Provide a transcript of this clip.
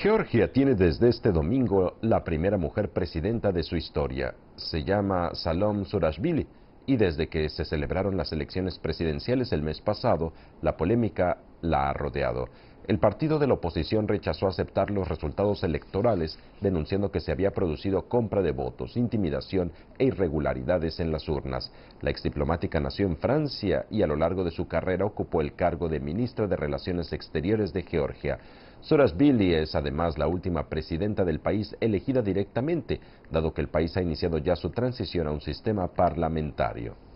Georgia tiene desde este domingo la primera mujer presidenta de su historia. Se llama Salom Surashvili y desde que se celebraron las elecciones presidenciales el mes pasado, la polémica la ha rodeado. El partido de la oposición rechazó aceptar los resultados electorales, denunciando que se había producido compra de votos, intimidación e irregularidades en las urnas. La exdiplomática nació en Francia y a lo largo de su carrera ocupó el cargo de ministra de Relaciones Exteriores de Georgia. Billy es además la última presidenta del país elegida directamente, dado que el país ha iniciado ya su transición a un sistema parlamentario.